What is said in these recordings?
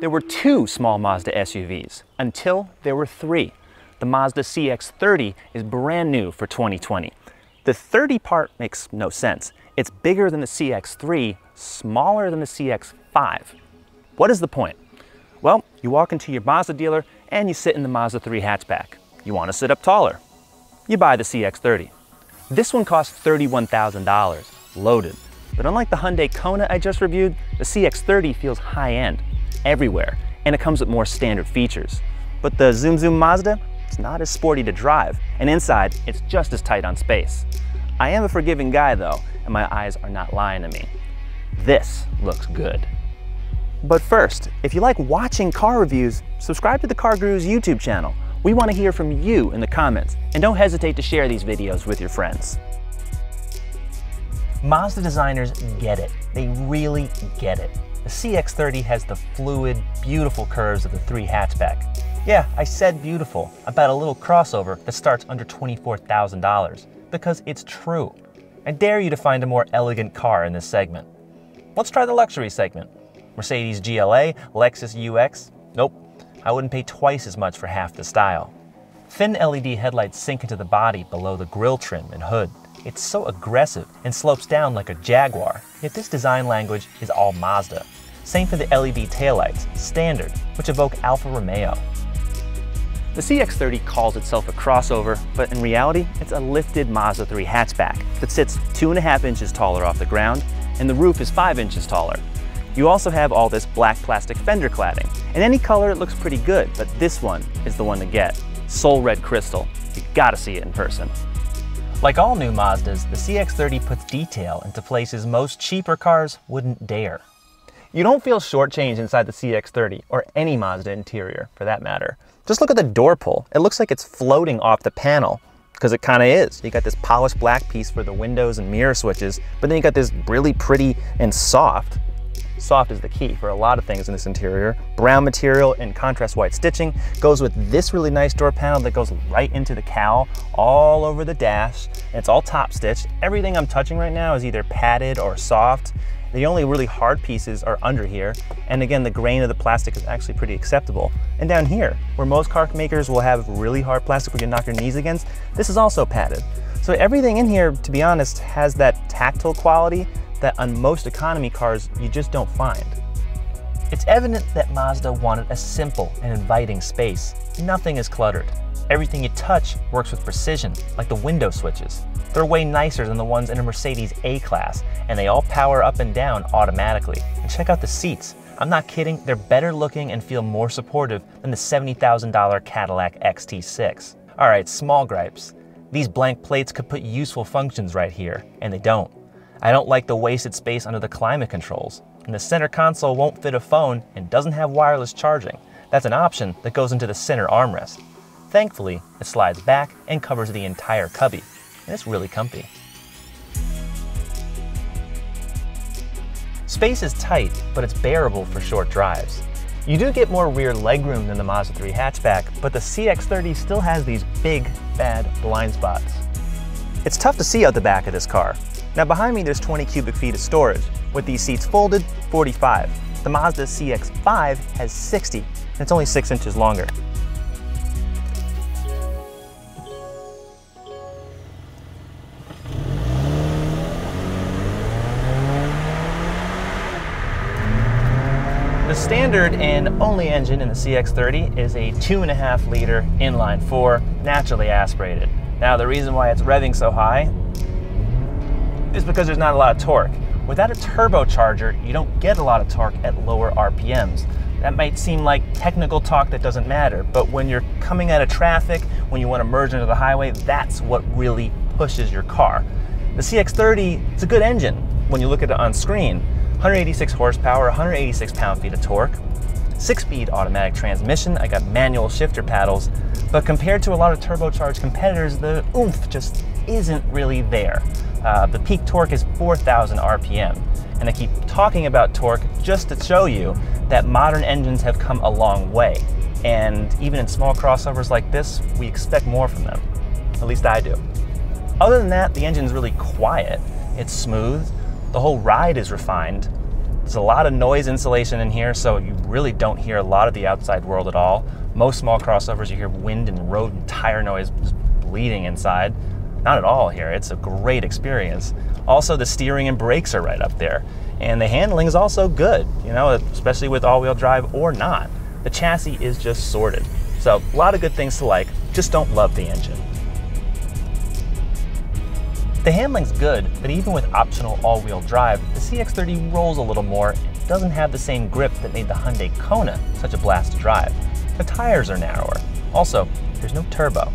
There were two small Mazda SUVs until there were three. The Mazda CX-30 is brand new for 2020. The 30 part makes no sense. It's bigger than the CX-3, smaller than the CX-5. What is the point? Well, you walk into your Mazda dealer and you sit in the Mazda 3 hatchback. You want to sit up taller. You buy the CX-30. This one costs $31,000, loaded. But unlike the Hyundai Kona I just reviewed, the CX-30 feels high-end, everywhere, and it comes with more standard features. But the Zoom Zoom Mazda, it's not as sporty to drive, and inside, it's just as tight on space. I am a forgiving guy though, and my eyes are not lying to me. This looks good. But first, if you like watching car reviews, subscribe to the Car Gurus YouTube channel. We want to hear from you in the comments, and don't hesitate to share these videos with your friends. Mazda designers get it. They really get it. The CX-30 has the fluid, beautiful curves of the 3 hatchback. Yeah, I said beautiful, about a little crossover that starts under $24,000, because it's true. I dare you to find a more elegant car in this segment. Let's try the luxury segment. Mercedes GLA, Lexus UX, nope, I wouldn't pay twice as much for half the style. Thin LED headlights sink into the body below the grille trim and hood. It's so aggressive and slopes down like a Jaguar, yet this design language is all Mazda. Same for the LED taillights, standard, which evoke Alfa Romeo. The CX-30 calls itself a crossover, but in reality, it's a lifted Mazda 3 hatchback that sits two and a half inches taller off the ground, and the roof is five inches taller. You also have all this black plastic fender cladding. In any color, it looks pretty good, but this one is the one to get. Soul Red Crystal. You gotta see it in person. Like all new Mazdas, the CX-30 puts detail into places most cheaper cars wouldn't dare. You don't feel shortchanged inside the CX-30, or any Mazda interior, for that matter. Just look at the door pull. It looks like it's floating off the panel, because it kind of is. You got this polished black piece for the windows and mirror switches, but then you got this really pretty and soft Soft is the key for a lot of things in this interior. Brown material and contrast white stitching goes with this really nice door panel that goes right into the cowl, all over the dash. And it's all top stitched. Everything I'm touching right now is either padded or soft. The only really hard pieces are under here. And again, the grain of the plastic is actually pretty acceptable. And down here, where most car makers will have really hard plastic where you knock your knees against, this is also padded. So everything in here, to be honest, has that tactile quality that on most economy cars you just don't find. It's evident that Mazda wanted a simple and inviting space. Nothing is cluttered. Everything you touch works with precision, like the window switches. They're way nicer than the ones in a Mercedes A-Class, and they all power up and down automatically. And check out the seats. I'm not kidding, they're better looking and feel more supportive than the $70,000 Cadillac XT6. Alright, small gripes. These blank plates could put useful functions right here, and they don't. I don't like the wasted space under the climate controls. And the center console won't fit a phone and doesn't have wireless charging. That's an option that goes into the center armrest. Thankfully, it slides back and covers the entire cubby, and it's really comfy. Space is tight, but it's bearable for short drives. You do get more rear legroom than the Mazda 3 hatchback, but the CX-30 still has these big, bad blind spots. It's tough to see out the back of this car, now behind me there's 20 cubic feet of storage. With these seats folded, 45. The Mazda CX-5 has 60, and it's only 6 inches longer. The standard and only engine in the CX-30 is a 2.5 liter inline 4, naturally aspirated. Now the reason why it's revving so high is because there's not a lot of torque. Without a turbocharger, you don't get a lot of torque at lower RPMs. That might seem like technical talk that doesn't matter, but when you're coming out of traffic, when you want to merge into the highway, that's what really pushes your car. The CX-30, it's a good engine when you look at it on screen. 186 horsepower, 186 pound-feet of torque, six-speed automatic transmission. I got manual shifter paddles, but compared to a lot of turbocharged competitors, the oomph just isn't really there. Uh, the peak torque is 4,000 RPM. And I keep talking about torque just to show you that modern engines have come a long way. And even in small crossovers like this, we expect more from them. At least I do. Other than that, the engine is really quiet. It's smooth. The whole ride is refined. There's a lot of noise insulation in here, so you really don't hear a lot of the outside world at all. Most small crossovers, you hear wind and road and tire noise bleeding inside. Not at all here. It's a great experience. Also, the steering and brakes are right up there. And the handling is also good, you know, especially with all-wheel drive or not. The chassis is just sorted. So, a lot of good things to like, just don't love the engine. The handling's good, but even with optional all-wheel drive, the CX-30 rolls a little more and doesn't have the same grip that made the Hyundai Kona such a blast to drive. The tires are narrower. Also, there's no turbo.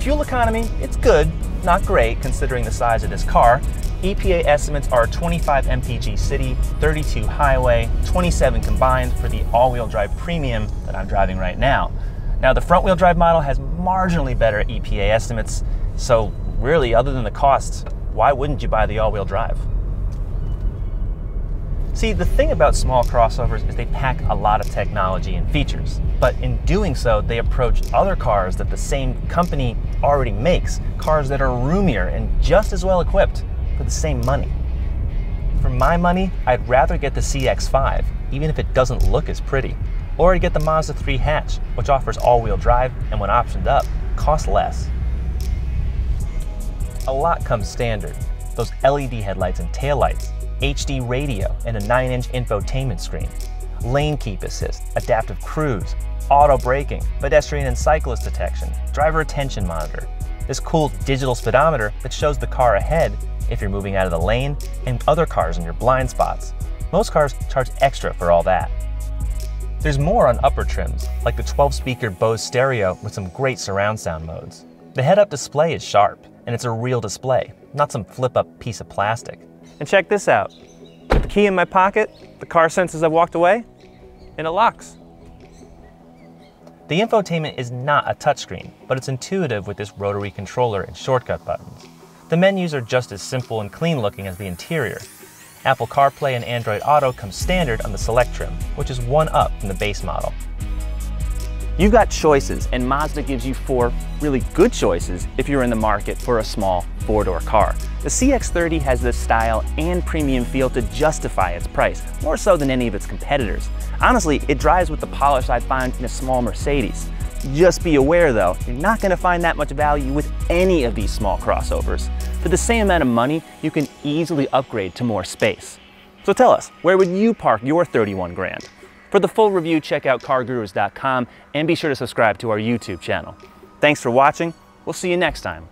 Fuel economy, it's good, not great considering the size of this car. EPA estimates are 25 mpg city, 32 highway, 27 combined for the all-wheel drive premium that I'm driving right now. Now the front-wheel drive model has marginally better EPA estimates, so really other than the costs, why wouldn't you buy the all-wheel drive? See, the thing about small crossovers is they pack a lot of technology and features, but in doing so, they approach other cars that the same company already makes, cars that are roomier and just as well equipped for the same money. For my money, I'd rather get the CX-5, even if it doesn't look as pretty, or I'd get the Mazda 3 hatch, which offers all-wheel drive and when optioned up, costs less. A lot comes standard, those LED headlights and taillights, HD radio, and a 9-inch infotainment screen, lane keep assist, adaptive cruise, auto braking, pedestrian and cyclist detection, driver attention monitor, this cool digital speedometer that shows the car ahead if you're moving out of the lane, and other cars in your blind spots. Most cars charge extra for all that. There's more on upper trims, like the 12-speaker Bose stereo with some great surround sound modes. The head-up display is sharp, and it's a real display, not some flip-up piece of plastic. And check this out. With the key in my pocket, the car senses I've walked away, and it locks. The infotainment is not a touchscreen, but it's intuitive with this rotary controller and shortcut buttons. The menus are just as simple and clean looking as the interior. Apple CarPlay and Android Auto come standard on the Select trim, which is one up from the base model. You've got choices, and Mazda gives you four really good choices if you're in the market for a small four-door car. The CX-30 has the style and premium feel to justify its price, more so than any of its competitors. Honestly, it drives with the polish I find in a small Mercedes. Just be aware though, you're not going to find that much value with any of these small crossovers. For the same amount of money, you can easily upgrade to more space. So tell us, where would you park your 31 grand? For the full review, check out cargurus.com and be sure to subscribe to our YouTube channel. Thanks for watching. We'll see you next time.